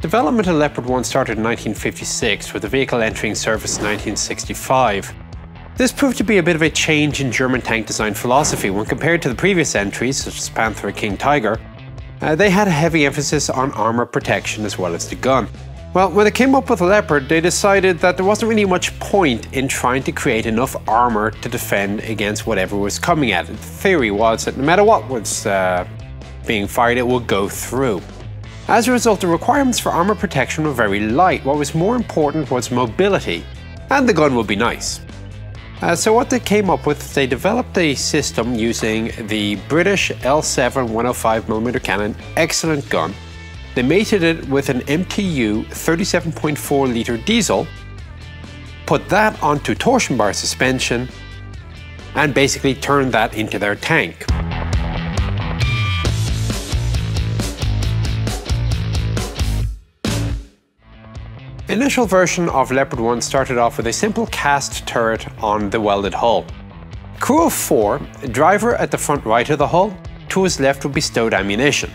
Development of Leopard 1 started in 1956, with the vehicle entering service in 1965. This proved to be a bit of a change in German tank design philosophy when compared to the previous entries, such as Panther King Tiger. Uh, they had a heavy emphasis on armor protection as well as the gun. Well, when they came up with Leopard, they decided that there wasn't really much point in trying to create enough armor to defend against whatever was coming at it. The theory was that no matter what was uh, being fired, it would go through. As a result, the requirements for armor protection were very light. What was more important was mobility, and the gun would be nice. Uh, so what they came up with, they developed a system using the British L7 105mm cannon, excellent gun. They mated it with an MTU 37.4 litre diesel, put that onto torsion bar suspension, and basically turned that into their tank. Initial version of Leopard 1 started off with a simple cast turret on the welded hull. Crew of four, driver at the front right of the hull, to his left would be stowed ammunition.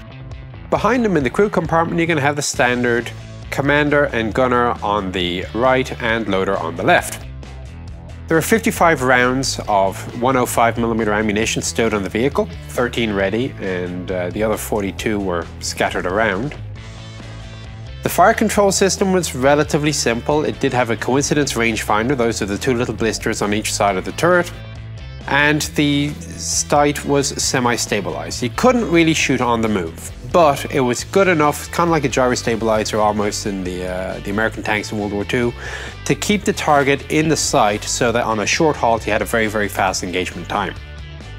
Behind him in the crew compartment you're going to have the standard commander and gunner on the right and loader on the left. There are 55 rounds of 105mm ammunition stowed on the vehicle, 13 ready and uh, the other 42 were scattered around. The fire control system was relatively simple. It did have a coincidence rangefinder, those are the two little blisters on each side of the turret, and the sight was semi-stabilized. You couldn't really shoot on the move, but it was good enough, kind of like a gyro stabilizer almost in the, uh, the American tanks in World War II, to keep the target in the sight so that on a short halt you had a very, very fast engagement time.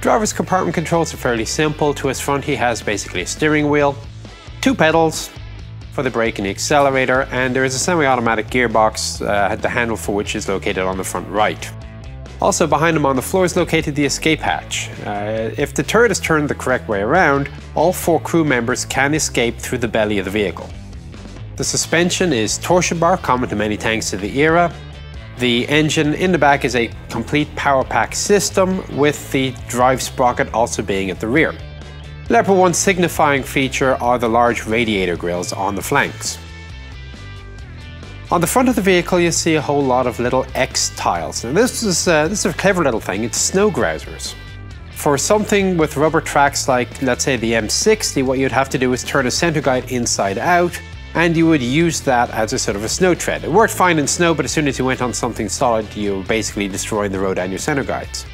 Driver's compartment controls are fairly simple. To his front he has basically a steering wheel, two pedals, for the brake and the accelerator, and there is a semi-automatic gearbox, uh, the handle for which is located on the front right. Also behind him on the floor is located the escape hatch. Uh, if the turret is turned the correct way around, all four crew members can escape through the belly of the vehicle. The suspension is torsion bar, common to many tanks of the era. The engine in the back is a complete power pack system, with the drive sprocket also being at the rear. Leopard 1's signifying feature are the large radiator grills on the flanks. On the front of the vehicle you see a whole lot of little X tiles. Now this is, uh, this is a clever little thing, it's snow grousers. For something with rubber tracks like let's say the M60, what you'd have to do is turn a center guide inside out and you would use that as a sort of a snow tread. It worked fine in snow, but as soon as you went on something solid, you were basically destroying the road and your center guides.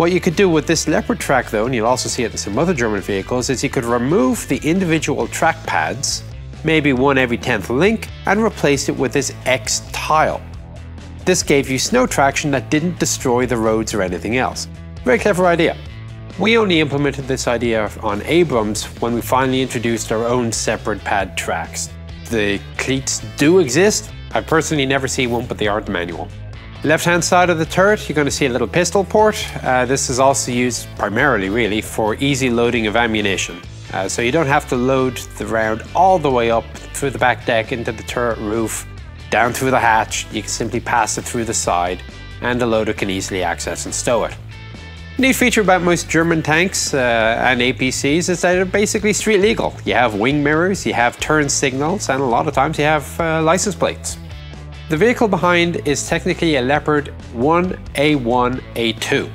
What you could do with this Leopard track though, and you'll also see it in some other German vehicles, is you could remove the individual track pads, maybe one every 10th link, and replace it with this X tile. This gave you snow traction that didn't destroy the roads or anything else. Very clever idea. We only implemented this idea on Abrams when we finally introduced our own separate pad tracks. The cleats do exist. I've personally never seen one, but they aren't manual. Left hand side of the turret, you're going to see a little pistol port. Uh, this is also used primarily, really, for easy loading of ammunition. Uh, so you don't have to load the round all the way up through the back deck into the turret roof, down through the hatch. You can simply pass it through the side, and the loader can easily access and stow it. Neat feature about most German tanks uh, and APCs is that they're basically street legal. You have wing mirrors, you have turn signals, and a lot of times you have uh, license plates. The vehicle behind is technically a Leopard 1A1A2.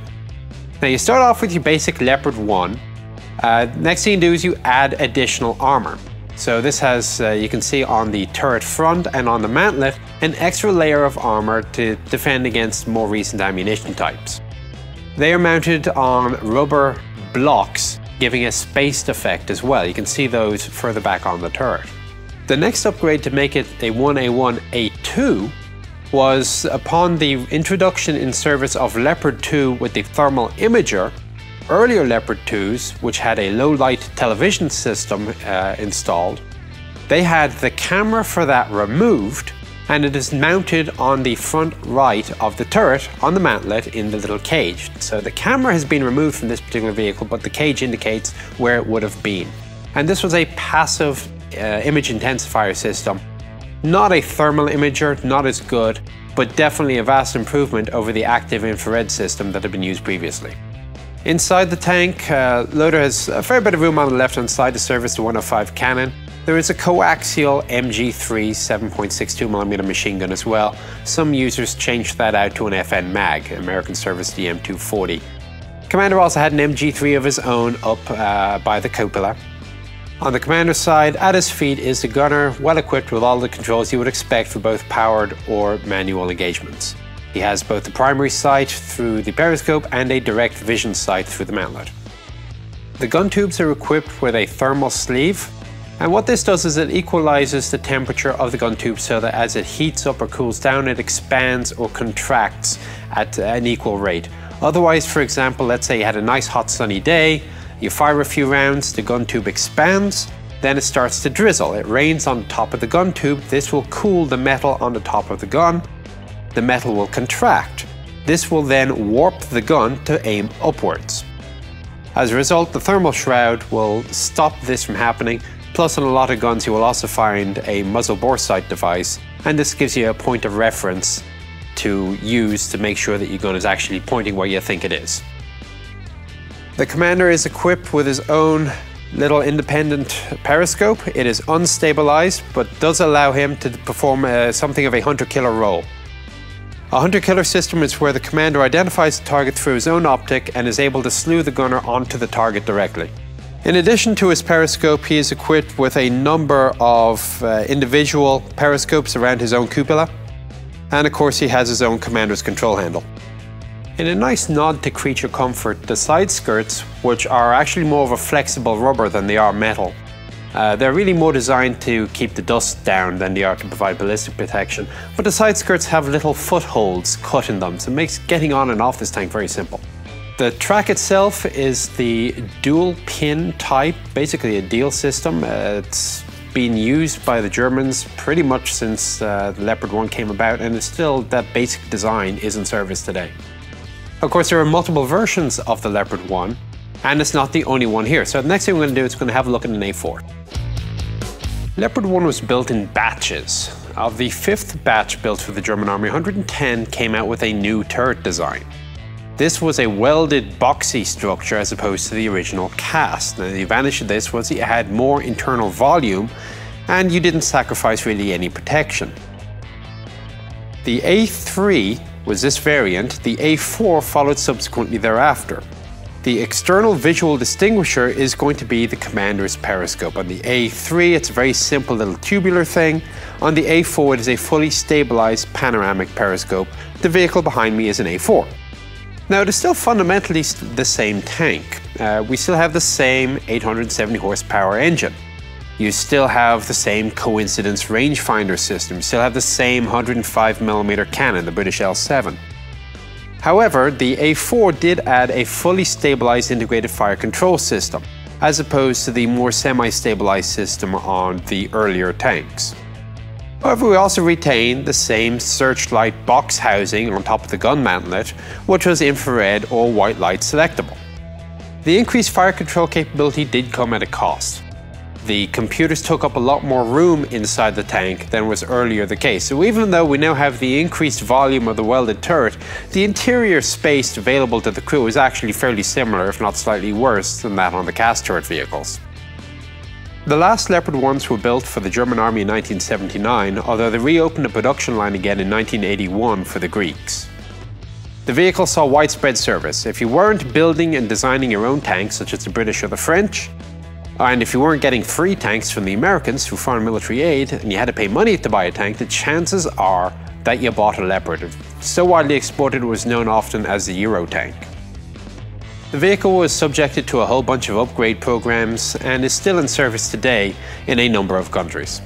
Now you start off with your basic Leopard 1. Uh, next thing you do is you add additional armor. So this has, uh, you can see on the turret front and on the mantlet, an extra layer of armor to defend against more recent ammunition types. They are mounted on rubber blocks, giving a spaced effect as well. You can see those further back on the turret. The next upgrade to make it a 1A1A2 was upon the introduction in service of Leopard 2 with the thermal imager, earlier Leopard 2s, which had a low light television system uh, installed, they had the camera for that removed and it is mounted on the front right of the turret on the mantlet in the little cage. So the camera has been removed from this particular vehicle, but the cage indicates where it would have been. And this was a passive uh, image intensifier system. Not a thermal imager, not as good, but definitely a vast improvement over the active infrared system that had been used previously. Inside the tank, uh, loader has a fair bit of room on the left hand side to service the 105 cannon. There is a coaxial MG3 7.62mm machine gun as well. Some users changed that out to an FN MAG, American Service DM240. Commander also had an MG3 of his own up uh, by the cupola. On the commander's side, at his feet is the gunner, well equipped with all the controls you would expect for both powered or manual engagements. He has both the primary sight through the periscope and a direct vision sight through the mantlet. The gun tubes are equipped with a thermal sleeve, and what this does is it equalizes the temperature of the gun tube so that as it heats up or cools down, it expands or contracts at an equal rate. Otherwise, for example, let's say you had a nice hot sunny day, you fire a few rounds, the gun tube expands, then it starts to drizzle. It rains on top of the gun tube. This will cool the metal on the top of the gun. The metal will contract. This will then warp the gun to aim upwards. As a result, the thermal shroud will stop this from happening Plus, on a lot of guns, you will also find a muzzle bore sight device, and this gives you a point of reference to use to make sure that your gun is actually pointing where you think it is. The commander is equipped with his own little independent periscope. It is unstabilized, but does allow him to perform uh, something of a hunter-killer role. A hunter-killer system is where the commander identifies the target through his own optic and is able to slew the gunner onto the target directly. In addition to his periscope, he is equipped with a number of uh, individual periscopes around his own cupola. And of course, he has his own commander's control handle. In a nice nod to creature comfort, the side skirts, which are actually more of a flexible rubber than they are metal, uh, they're really more designed to keep the dust down than they are to provide ballistic protection. But the side skirts have little footholds cut in them, so it makes getting on and off this tank very simple. The track itself is the dual pin type, basically a Diehl system. Uh, it's been used by the Germans pretty much since uh, the Leopard 1 came about and it's still that basic design is in service today. Of course there are multiple versions of the Leopard 1 and it's not the only one here. So the next thing we're going to do is going to have a look at an A4. Leopard 1 was built in batches. Of the fifth batch built for the German Army, 110 came out with a new turret design. This was a welded boxy structure as opposed to the original cast. Now, the advantage of this was it had more internal volume and you didn't sacrifice really any protection. The A3 was this variant, the A4 followed subsequently thereafter. The external visual distinguisher is going to be the commander's periscope. On the A3, it's a very simple little tubular thing. On the A4, it is a fully stabilized panoramic periscope. The vehicle behind me is an A4. Now it is still fundamentally the same tank. Uh, we still have the same 870 horsepower engine. You still have the same coincidence rangefinder system. You still have the same 105mm cannon, the British L7. However, the A4 did add a fully stabilized integrated fire control system, as opposed to the more semi-stabilized system on the earlier tanks. However, we also retained the same searchlight box housing on top of the gun mantlet, which was infrared or white light selectable. The increased fire control capability did come at a cost. The computers took up a lot more room inside the tank than was earlier the case, so even though we now have the increased volume of the welded turret, the interior space available to the crew is actually fairly similar, if not slightly worse, than that on the cast turret vehicles. The last Leopard 1s were built for the German army in 1979, although they reopened the production line again in 1981 for the Greeks. The vehicle saw widespread service. If you weren't building and designing your own tanks, such as the British or the French, and if you weren't getting free tanks from the Americans through foreign military aid, and you had to pay money to buy a tank, the chances are that you bought a Leopard. So widely exported it was known often as the Euro tank. The vehicle was subjected to a whole bunch of upgrade programs and is still in service today in a number of countries.